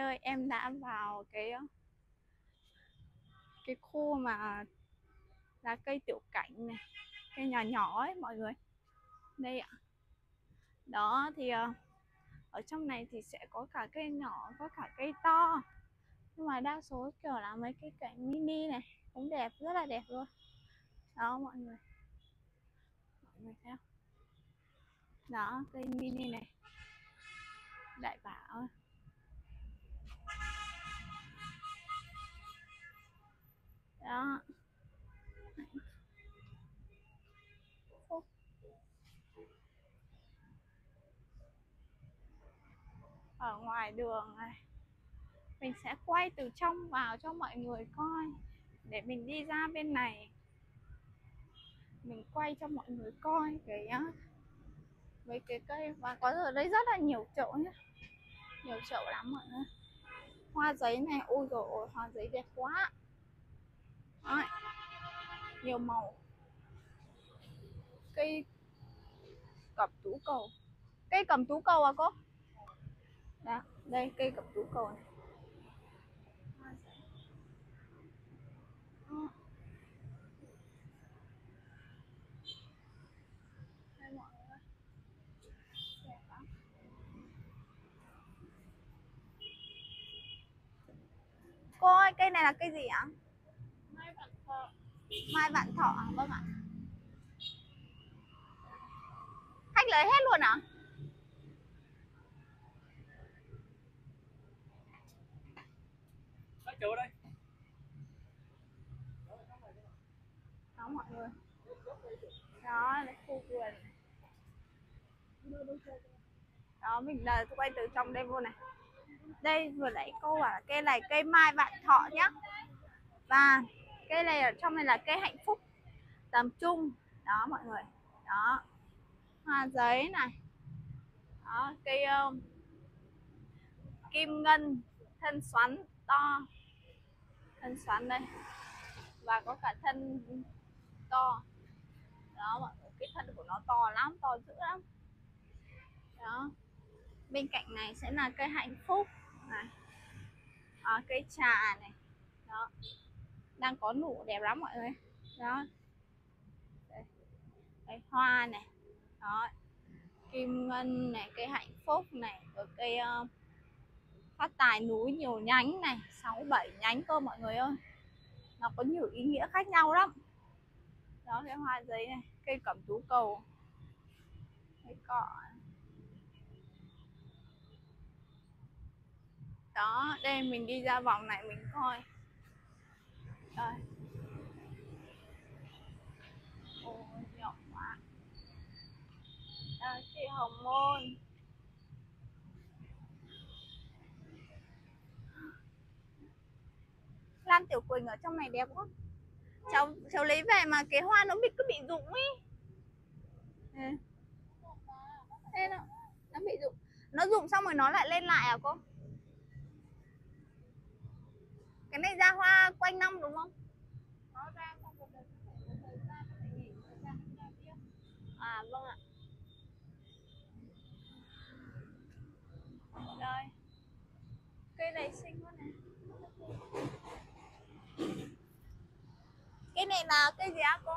ơi, em đã vào cái cái khu mà là cây tiểu cảnh này cây nhỏ nhỏ ấy, mọi người. Đây ạ. Đó, thì ờ, ở trong này thì sẽ có cả cây nhỏ, có cả cây to. Nhưng mà đa số kiểu là mấy cái cảnh mini này, cũng đẹp, rất là đẹp luôn. Đó, mọi người. Mọi người thấy không? Đó, cây mini này. Đại bảo. Ngoài đường này. Mình sẽ quay từ trong vào cho mọi người coi, để mình đi ra bên này. Mình quay cho mọi người coi cái mấy cái cây. Và có ở đây rất là nhiều chậu nhé nhiều chậu lắm mọi người. Hoa giấy này ôi rồi ôi, hoa giấy đẹp quá. Đấy. nhiều màu. Cây cẩm tú cầu. Cây cẩm tú cầu à cô? Đó, đây, cây cặp tú cầu này cô ơi, cây này là cây gì ạ mai vạn thọ mai vạn thọ à? vâng ạ khách lấy hết luôn ạ à? Chỗ đây. Đó mọi người. Đó là khu vườn. Đó mình là quay từ trong đây vô này. Đây vừa nãy cô bảo là cây này cây mai vạn thọ nhá. Và cây này ở trong này là cây hạnh phúc. Tầm trung. Đó mọi người. Đó. Hoa giấy này. Đó cây uh, kim ngân thân xoắn to thân xoắn đây. Và có cả thân to. Đó mọi người cái thân của nó to lắm to dữ lắm. Đó. Bên cạnh này sẽ là cây hạnh phúc này. À, cây trà này. Đó. Đang có nụ đẹp lắm mọi người. Đó. Đây, cây hoa này. Đó. Kim ngân này cây hạnh phúc này. Rồi cây uh, phát tài núi nhiều nhánh này sáu bảy nhánh cơ mọi người ơi. Nó có nhiều ý nghĩa khác nhau lắm. Đó cái hoa giấy này cây cẩm tú cầu. Cây cọ. Đó đây mình đi ra vòng này mình coi. Đây. Ôi nhỏ quá. Đó, chị hồng môn. Lan Tiểu Quỳnh ở trong này đẹp quá. Cháu cháu lấy về mà cái hoa nó bị cứ bị rụng ý thế. Nó nó bị rụng. Nó rụng xong rồi nó lại lên lại à cô? Cái này ra hoa quanh năm đúng không? À vâng ạ. Rồi. Cây này xinh quá này là cây gì á cô?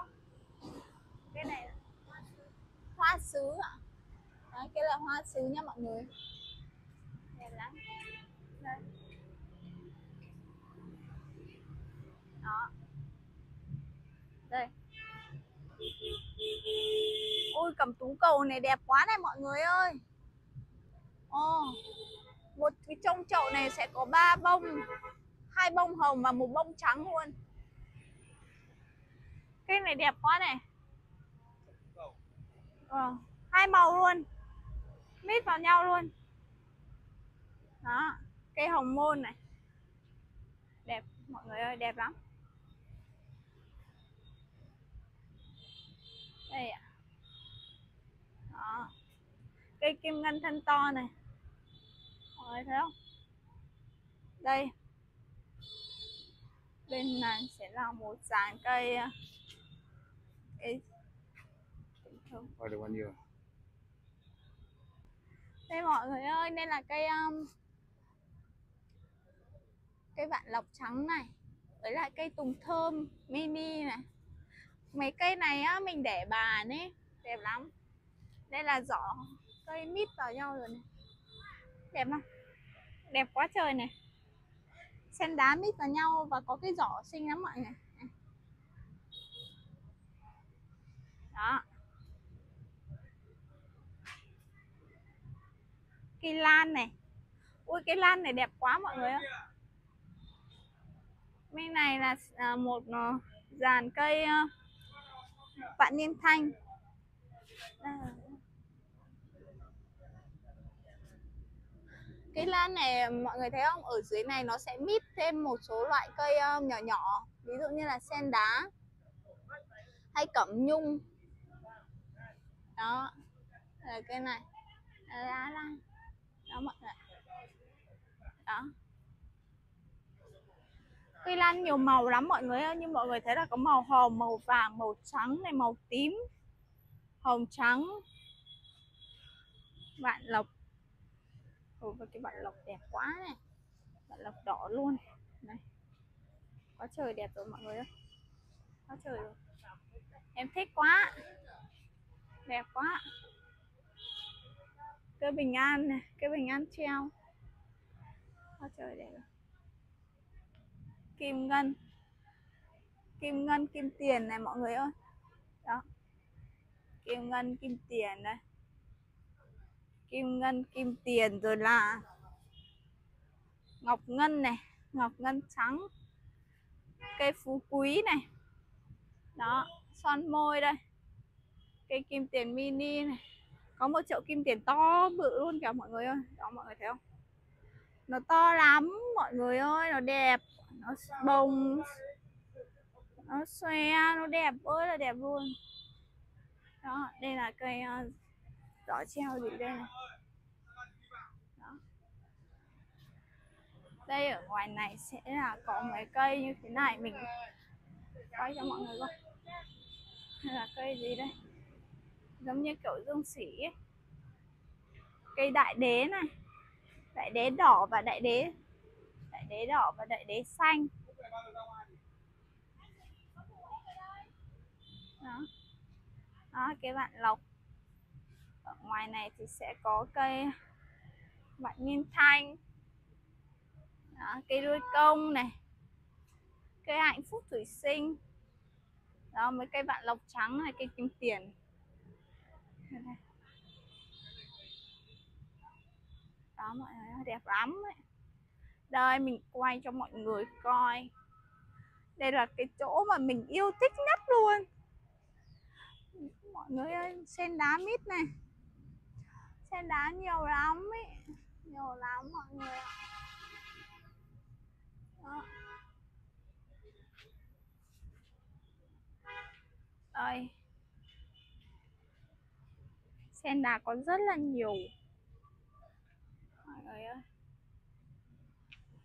Cái này là hoa sứ. Ạ. À? Đấy, cái là hoa sứ nha mọi người. Đẹp lắm. Đây. Đó. Đây. Ôi cầm tú cầu này đẹp quá này mọi người ơi. Ồ. Một cái trong chậu này sẽ có ba bông. Hai bông hồng và một bông trắng luôn cây này đẹp quá này. Ờ, hai màu luôn. Mít vào nhau luôn. Đó cây hồng môn này. Đẹp mọi người ơi đẹp lắm. Đây ạ. Đó. Cây kim ngân thân to này. Mọi người thấy không? Đây. Bên này sẽ là một dàn cây ờ, cây Ở được bao nhiêu? đây mọi người ơi đây là cây um, cây vạn lộc trắng này với lại cây tùng thơm mini này. Mấy cây này á mình để bàn ấy đẹp lắm. Đây là giỏ cây mít vào nhau rồi này. Đẹp không? Đẹp quá trời này. Sen đá mít vào nhau và có cái giỏ xinh lắm mọi người đó. Cây lan này. Ui cây lan này đẹp quá mọi người ơi bên này là à, một à, dàn cây à, vạn niên thanh. Cây lan này, mọi người thấy không? Ở dưới này nó sẽ mít thêm một số loại cây nhỏ nhỏ. Ví dụ như là sen đá hay cẩm nhung đó là cây này lá lan đó mọi người đó. Cây lan nhiều màu lắm mọi người ơi nhưng mọi người thấy là có màu hồng màu vàng màu trắng này màu tím hồng trắng. Vạn lộc. Ôi, cái vạn lộc đẹp quá này. Vạn lộc đỏ luôn. Này. Quá trời đẹp rồi mọi người ơi. Quá trời rồi em thích quá đẹp quá. Cây bình an này cây bình an treo. Ôi trời, đẹp kim ngân. Kim ngân, kim tiền này, mọi người ơi. Đó. Kim ngân, kim tiền đây. Kim ngân, kim tiền rồi là ngọc ngân này, ngọc ngân trắng. Cây phú quý này. Đó, son môi đây cây kim tiền mini này. Có một chậu kim tiền to bự luôn kìa mọi người ơi. Đó mọi người thấy không? Nó to lắm mọi người ơi. Nó đẹp nó bông nó xòe nó đẹp ơi là đẹp luôn. Đó đây là cây uh, giỏ treo gì đây này. Đó. đây ở ngoài này sẽ là có mấy cây như thế này. Mình quay cho mọi người coi. Đây là cây gì đây? Giống như kiểu dương sỉ ấy. cây đại đế này. Đại đế đỏ và đại đế đại đế đỏ và đại đế xanh. Đó. Đó cái bạn lộc ở ngoài này thì sẽ có cây vạn niên thanh. Đó, cây đuôi công này. Cây hạnh phúc thủy sinh. Đó mấy cây vạn lộc trắng này cây kim tiền đó, mọi người đẹp lắm ấy. đây, mình quay cho mọi người coi. Đây là cái chỗ mà mình yêu thích nhất luôn. Mọi người ơi sen đá mít này. Sen đá nhiều lắm ấy. Nhiều lắm, mọi người ạ. Đó. đây sen đà có rất là nhiều. Mọi người ơi.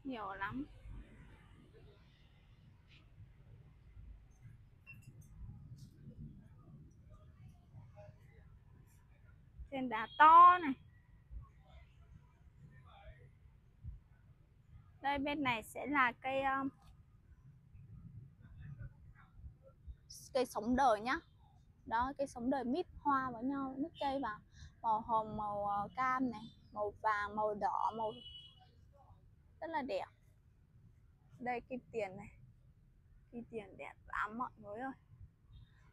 Nhiều lắm. Sen đá to này. Đây bên này sẽ là cây um, cây sống đời nhá đó cây sống đời mít hoa với nhau, nước cây vào. Màu hồng, màu ờ, cam này, màu vàng, màu đỏ, màu rất là đẹp. Đây, kim tiền này. Kim tiền đẹp lắm, mọi người ơi.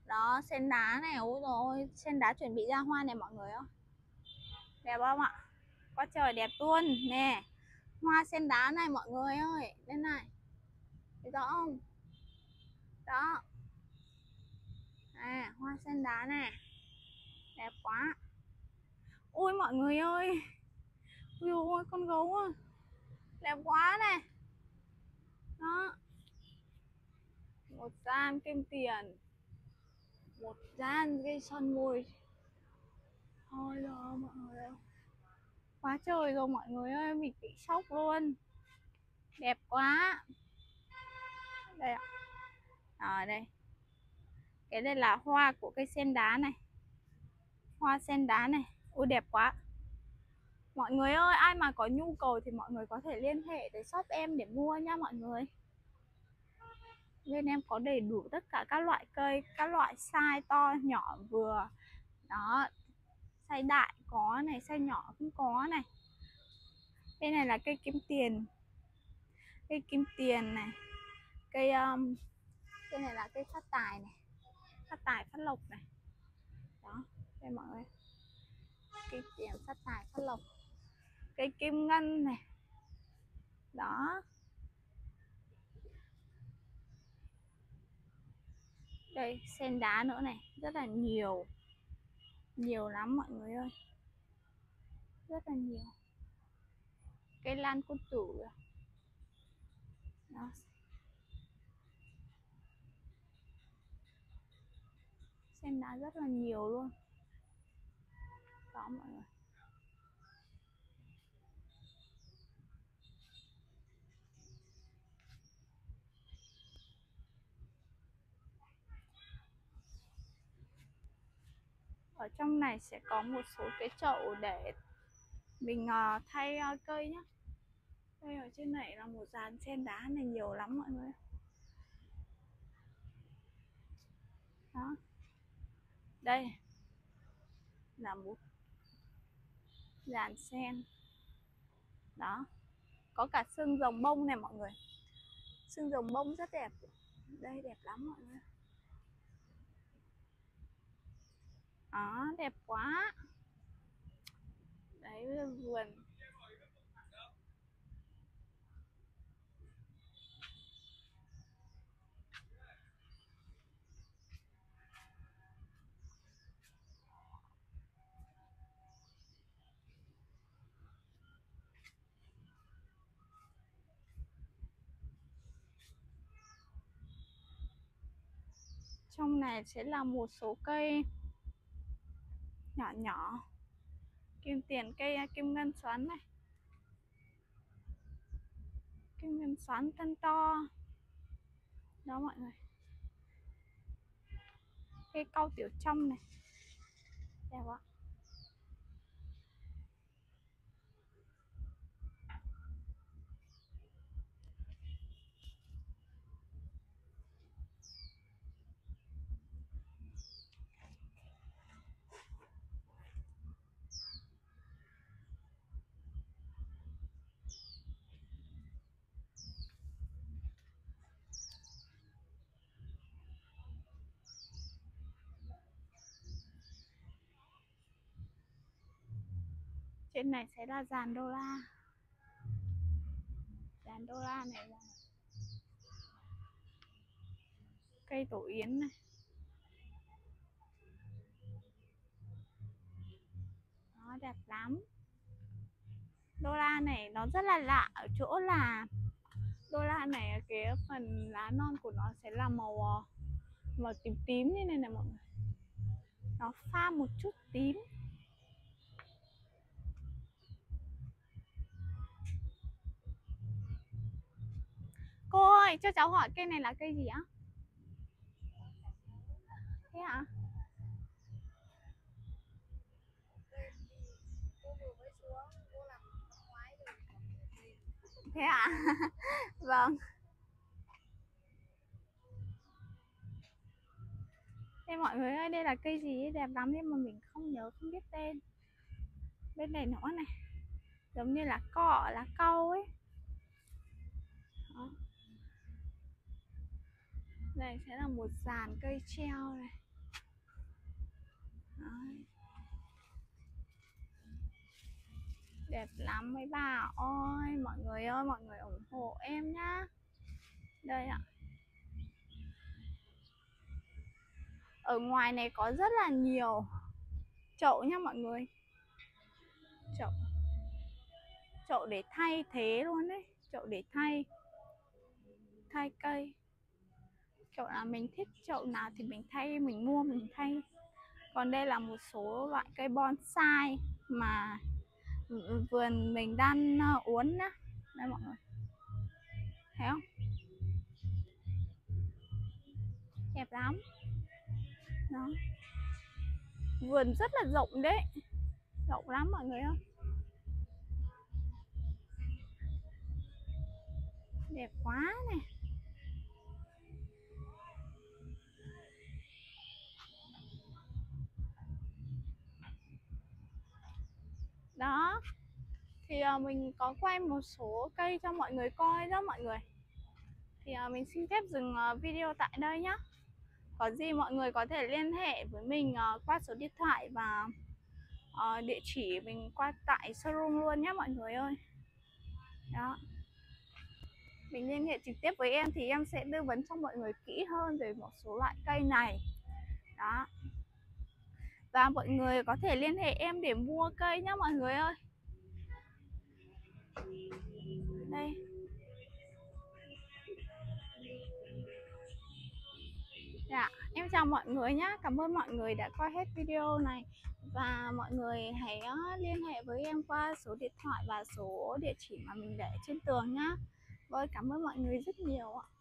Đó, sen đá này ôi rồi sen đá chuẩn bị ra hoa này, mọi người ơi. Đẹp không ạ? Quá trời đẹp luôn, nè. Hoa sen đá này, mọi người ơi, đây này. Thấy rõ không? Đó à hoa sen đá nè. Đẹp quá. Ui mọi người ơi. Ui ôi, con gấu à. đẹp quá này đó. Một gian kim tiền. Một gian cây son môi. Thôi rồi, mọi người ơi. Quá trời rồi, mọi người ơi. Mình bị sốc luôn. Đẹp quá. Đây ạ. À đây cái đây là hoa của cây sen đá này. Hoa sen đá này. Ui đẹp quá. Mọi người ơi ai mà có nhu cầu thì mọi người có thể liên hệ tới shop em để mua nha mọi người. Bên em có đầy đủ tất cả các loại cây các loại size to nhỏ vừa. Đó. Size đại có này size nhỏ cũng có này. Đây này là cây kim tiền. Cây kim tiền này. Cây um, cây này là cây phát tài này phát tài, phát lộc này. Đó, đây mọi người. Cây tiền phát tài, phát lộc. Cây kim ngân này. Đó. Đây, sen đá nữa này. Rất là nhiều. Nhiều lắm mọi người ơi. Rất là nhiều. Cây lan côn tử đó. Xem đá rất là nhiều luôn. Đó mọi người. Ở trong này sẽ có một số cái chậu để mình uh, thay uh, cây nhá. Đây ở trên này là một dàn sen đá này nhiều lắm mọi người. Đó đây. Là một dàn sen. Đó. Có cả xương rồng bông này mọi người. Xương rồng bông rất đẹp. Đây đẹp lắm mọi người. Đó, đẹp quá. Đấy, vườn trong này sẽ là một số cây nhỏ nhỏ. Kim tiền cây à, kim ngân xoắn này. Kim ngân xoắn thân to. Đó mọi người. Cây cau tiểu trong này. Đẹp quá trên này sẽ là dàn đô la. Dàn đô la này là cây tổ yến này. Nó đẹp lắm. Đô la này nó rất là lạ ở chỗ là đô la này cái phần lá non của nó sẽ là màu ờ, màu tím tím như này này mọi người. Nó pha một chút tím. Cô ơi, cho cháu hỏi cây này là cây gì á? Thế hả? Thế ạ? À? vâng. Đây mọi người ơi, đây là cây gì đẹp lắm nhưng mà mình không nhớ, không biết tên. Bên này nữa này. Giống như là cọ, lá câu ấy. Đây, sẽ là một dàn cây treo này. Đấy. đẹp lắm mấy bà ơi, mọi người ơi, mọi người ủng hộ em nhá. Đây ạ. Ở ngoài này có rất là nhiều chậu nhá mọi người. Chậu. Chậu để thay thế luôn đấy, chậu để thay thay cây chậu là mình thích chậu nào thì mình thay, mình mua, mình thay. Còn đây là một số loại cây bonsai mà ừ, vườn mình đang ờ, uốn á. Đây mọi người. Thấy không? Đẹp lắm. Đó. Vườn rất là rộng đấy. Rộng lắm, mọi người ơi. Đẹp quá này. Thì uh, mình có quay một số cây cho mọi người coi đó mọi người. Thì uh, mình xin phép dừng uh, video tại đây nhé có gì mọi người có thể liên hệ với mình uh, qua số điện thoại và uh, địa chỉ mình qua tại showroom luôn nhé mọi người ơi. Đó. Mình liên hệ trực tiếp với em thì em sẽ tư vấn cho mọi người kỹ hơn về một số loại cây này. Đó. Và mọi người có thể liên hệ em để mua cây nhé mọi người ơi đây. Dạ, em chào mọi người nhé Cảm ơn mọi người đã coi hết video này. Và mọi người hãy ờ, liên hệ với em qua số điện thoại và số địa chỉ mà mình để trên tường nhá. Vâng, cảm ơn mọi người rất nhiều ạ.